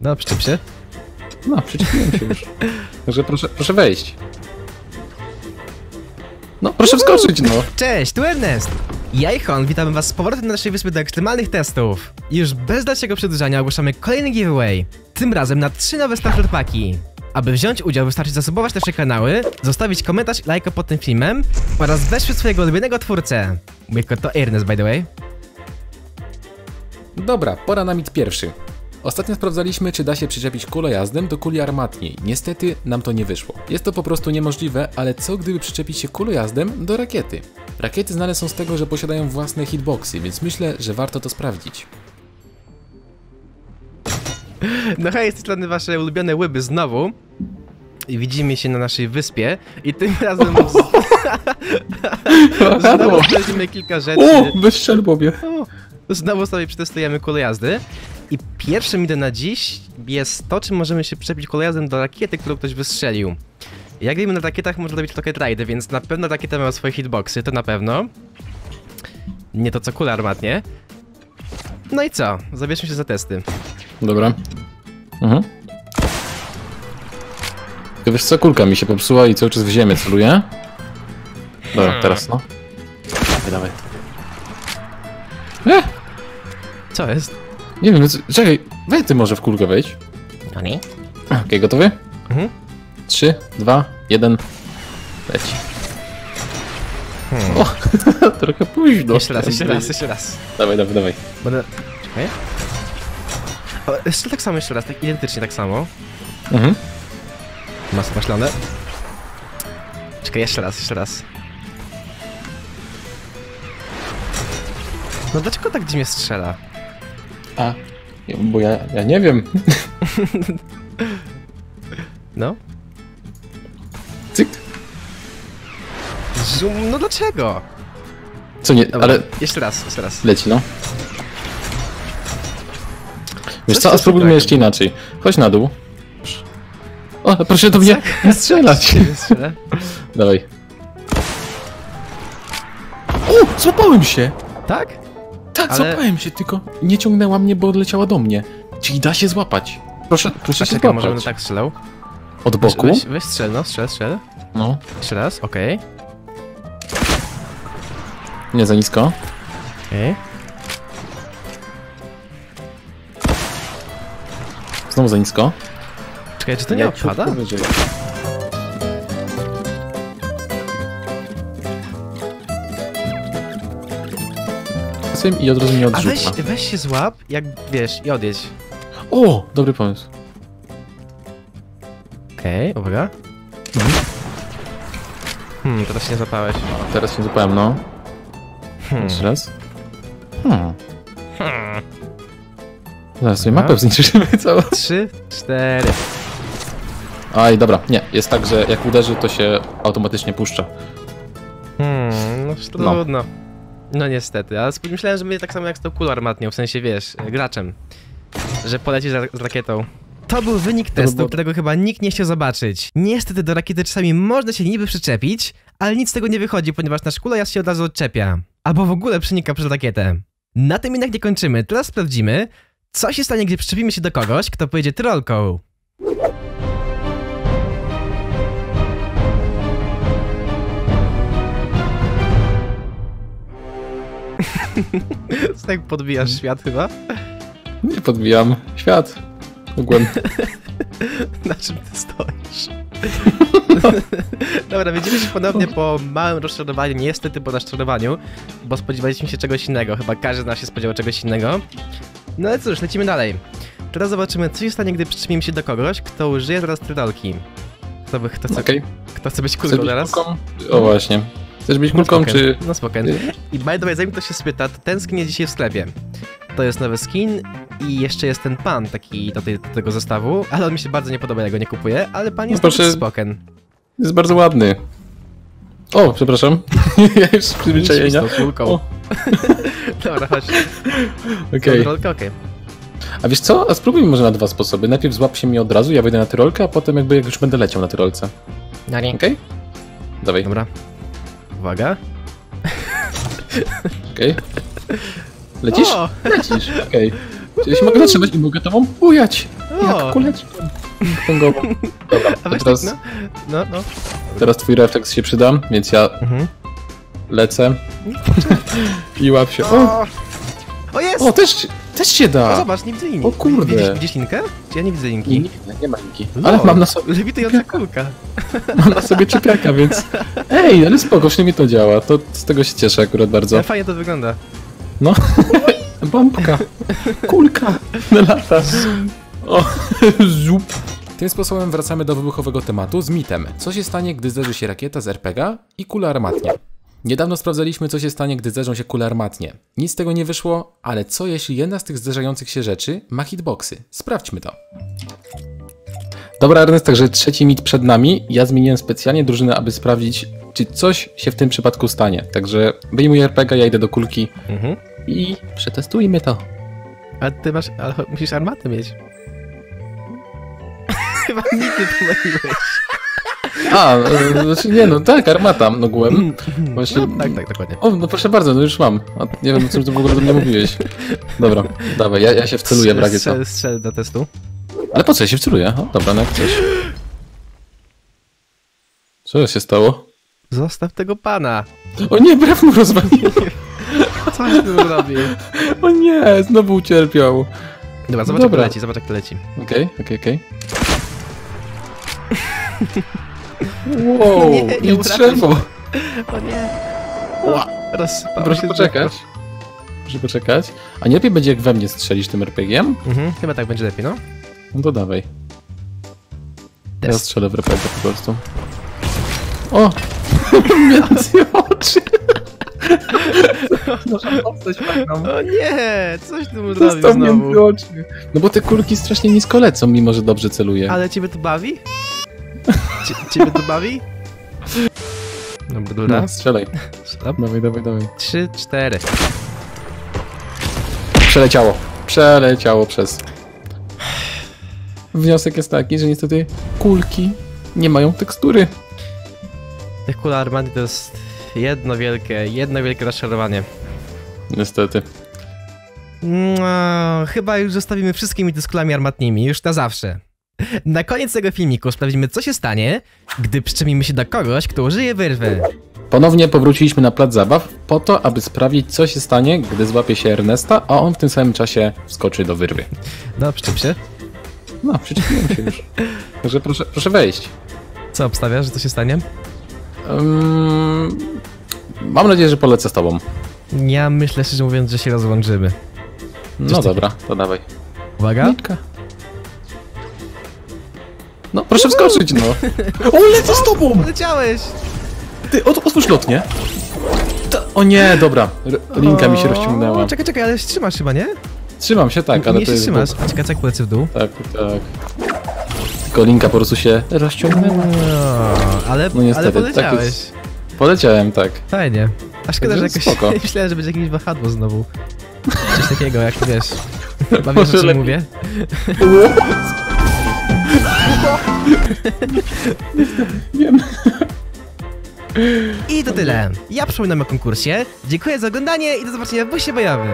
No, przyczep się. No, przyczepiłem się już. Także proszę, proszę wejść. No, proszę wskoczyć, no. Cześć, tu Ernest! Ja i Hon witamy was z powrotem na naszej wyspy do ekstremalnych testów. I już bez dalszego przedłużania ogłaszamy kolejny giveaway. Tym razem na trzy nowe starter paki. Aby wziąć udział wystarczy zasubować nasze kanały, zostawić komentarz i lajka pod tym filmem oraz wesprzeć swojego ulubionego twórcę. Mój kod to Ernest by the way. Dobra, pora na mit pierwszy. Ostatnio sprawdzaliśmy, czy da się przyczepić kulę jazdem do kuli armatniej. Niestety nam to nie wyszło. Jest to po prostu niemożliwe, ale co gdyby przyczepić się kulojazdem do rakiety? Rakiety znane są z tego, że posiadają własne hitboxy, więc myślę, że warto to sprawdzić. No hej, z tej wasze ulubione łyby znowu. I widzimy się na naszej wyspie i tym razem znowu sprawdzimy kilka rzeczy. bezstrzelbowie. Znowu sobie przetestujemy kolejazdy. I pierwszym idę na dziś jest to, czy możemy się przebić kolejazdem do rakiety, którą ktoś wystrzelił. Jak wiemy, na rakietach można robić rocket ride, więc na pewno rakieta ma swoje hitboxy, to na pewno. Nie to co kula armatnie. No i co? Zabierzmy się za testy. Dobra. Mhm. Tylko wiesz co, kulka mi się popsuła i cały czas w ziemię celuje. Dobra, teraz no. Dawaj, dawaj. Eh, Co jest? Nie wiem, no czekaj, weź ty może w kulkę wejdź. No nie? Okej, gotowy? Mhm. 3, 2, 1. Leci. O, trochę późno. Jeszcze raz, jeszcze raz, jeszcze raz. Dawaj, dawaj, dawaj. Będę... Czekaj. O, jeszcze tak samo, jeszcze raz, tak identycznie tak samo. Mhm. Masło maślane. Czekaj, jeszcze raz, jeszcze raz. No dlaczego tak dziwnie strzela? A, bo ja, ja nie wiem. No? Cyk. Zoom, no dlaczego? Co nie, Dobra, ale Jeszcze raz, jeszcze raz. leci, no. Wiesz co, a spróbujmy jeszcze inaczej. Chodź na dół. O, proszę do mnie nie strzelać. Nie strzelę. Dawaj. O, złapałem się! Tak? Tak, Ale- złapałem się, tylko nie ciągnęła mnie, bo odleciała do mnie. Czyli da się złapać. Proszę, proszę A się czekaj, może tak strzelał? Od boku? Weź, weź strzel, no, strzel, strzel. No. Jeszcze raz, okej. Nie za nisko. Okej. Znowu za nisko. Czekaj, czy to nie odpada? ciutko wyżej. Sym I od razu mnie A odrzuca. weź, weź się złap, jak wiesz, i odjedź. O, dobry pomysł. Okej, uwaga. Mhm. Hmm, teraz się nie zapałeś. Teraz się złapałem, no. Hmm. Jeszcze raz. Hmm. Hmm. Zaraz sobie mapę zniszczymy całą. Trzy, cztery. Aj, dobra, nie. Jest tak, że jak uderzy, to się automatycznie puszcza. Hmm, no to No. trudno. No niestety, ale myślałem, że będzie tak samo jak z tą kulą armatnią, w sensie wiesz, e, graczem. Że poleci za, z rakietą. To był wynik testu, było- którego chyba nikt nie chciał zobaczyć. Niestety do rakiety czasami można się niby przyczepić, ale nic z tego nie wychodzi, ponieważ nasz kulojazd się od razu odczepia. Albo w ogóle przenika przez rakietę. Na tym jednak nie kończymy, teraz sprawdzimy, co się stanie, gdy przyczepimy się do kogoś, kto pojedzie trolką. tak podbijasz świat chyba? Nie podbijam. Świat. Ogółem. Na czym ty stoisz? Dobra, widzimy się ponownie po małym rozczarowaniu, niestety po rozczarowaniu, bo spodziewaliśmy się czegoś innego, chyba każdy z nas się spodziewał czegoś innego. No ale cóż, lecimy dalej. Teraz zobaczymy, co się stanie, gdy przyczepimy się do kogoś, kto użyje teraz trydolki. Kto, by, kto, chce, Okej. kto chce być kulką teraz? O właśnie. Chcesz być kulką, spoken. czy... No spoken. I by the way, zanim ktoś się spyta, to ten skin jest dzisiaj w sklepie. To jest nowy skin i jeszcze jest ten pan taki do, tej, do tego zestawu, ale on mi się bardzo nie podoba, ja go nie kupuję, ale pan jest No proszę- spoken. Jest bardzo ładny. O, przepraszam. ja już z przyzwyczajenia. Kulką. Dobra, chodź. Okej. Rolka, okej. A wiesz co? A spróbujmy może na dwa sposoby. Najpierw złap się mnie od razu, ja wejdę na tyrolkę, a potem jakby jak już będę leciał na tyrolce. Okej? Dawaj, Dobra. Uwaga. okej. Lecisz? O! Lecisz, okej. Czyli się mogę zatrzymać i mogę tobą bujać. O, kuleczką. Pęgową. Dobra, a weź teraz, tak, no. No, no. teraz twój refleks się przyda, więc ja Mhm. lecę i łap się. O jest! o też, też się O, da. zobacz, nie widzę linii. O kurde. Widzisz, widzisz linkę? Czy ja nie widzę Nie, linki? nie, nie ma linki. No, Ale mam na, sobie, Lewitująca kulka. mam na sobie czepiaka, więc... Ej, ale spoko, mi to działa. To z tego się cieszę akurat bardzo. Ja, fajnie to wygląda. No. Bombka. Kulka. Na lata. O, zup. Tym sposobem wracamy do wybuchowego tematu z mitem. Co się stanie, gdy zderzy się rakieta z RPG i kula armatnie? Niedawno sprawdzaliśmy, co się stanie, gdy zderzą się kule armatnie. Nic z tego nie wyszło, ale co jeśli jedna z tych zderzających się rzeczy ma hitboxy? Sprawdźmy to. Dobra, Ernest, także trzeci mit przed nami. Ja zmieniłem specjalnie drużynę, aby sprawdzić, czy coś się w tym przypadku stanie. Także wyjmuję RPG, ja idę do kulki Mhm. i przetestujmy to. A ty masz, ale musisz armatę mieć. Chyba nigdy pomyliłeś. A, e, znaczy nie, no tak, armata mogłem. Właśnie... No, tak, tak, dokładnie. O, no proszę bardzo, no już mam. A, nie wiem, o czym ty w ogóle do mnie mówiłeś. Dobra, dawaj, ja, ja się wceluję co. Strzel, strzel do testu. Ale po co ja się wceluję? O, dobra, no jak coś. Co się stało? Zostaw tego pana. O nie, brew mu rozwalił. Coś ty robi. O nie, znowu ucierpiał. Dobra, zobacz Dobra. jak to leci, zobacz jak to leci. Okej, okej, okej. Wow, Nie, nie i drzewo. O nie. Ła, rozsypało Proszę się poczekać. Proszę poczekać. A nie lepiej będzie jak we mnie strzelisz tym RPG-iem? Mhm, chyba tak będzie lepiej, no. No to dawaj. Ja Test. strzelę w RPG po prostu. O! Między oczy! O nie, coś ty mu zrobił znowu. między oczy. No bo te kulki strasznie nisko lecą, mimo że dobrze celuje. Ale ciebie to bawi? Cie, ciebie to bawi? Dobra, dobra. No, strzelaj. Stop. Dawaj, dawaj, dawaj. Trzy, cztery. Przeleciało. Przeleciało przez. Wniosek jest taki, że niestety kulki nie mają tekstury. Tych kula armaty to jest jedno wielkie, jedno wielkie rozczarowanie. Niestety. No, chyba już zostawimy wszystkie mity z kulami armatnimi, już na zawsze. Na koniec tego filmiku sprawdzimy, co się stanie, gdy przyczepimy się do kogoś, kto użyje wyrwy. Ponownie powróciliśmy na plac zabaw po to, aby sprawdzić, co się stanie, gdy złapie się Ernesta, a on w tym samym czasie wskoczy do wyrwy. No, przyczep się. No, przyczepiłem się już. Także proszę, proszę wejść. Co obstawiasz, że co się stanie? Um, mam nadzieję, że polecę z tobą. Ja myślę, szczerze mówiąc, że się rozłączymy. No Coś dobra, to dawaj. Uwaga. Nitka. No, proszę wskoczyć, no. O, lecę z tobą! Poleciałeś! Ty, ot, otwórz lotnie. Ta, o nie, dobra. R- linka mi się rozciągnęła. O, Czekaj, czekaj, ale trzymasz chyba, nie? Trzymam się, tak, ale nie to się jest... trzymasz. A czekaj, jak polecę w dół. Tak, tak. Tylko linka po prostu się rozciągnęła. No, ale, No niestety, ale tak poleciałeś. jest. Poleciałem, tak. Fajnie. A szkoda, że jakoś... spoko. Myślałem, że będzie jakieś wahadło znowu. Coś takiego, jak wiesz. Chyba wiesz, o czym mówię? Wiem. I to tyle. Ja przypominam o konkursie. Dziękuję za oglądanie i do zobaczenia w busie bojowym.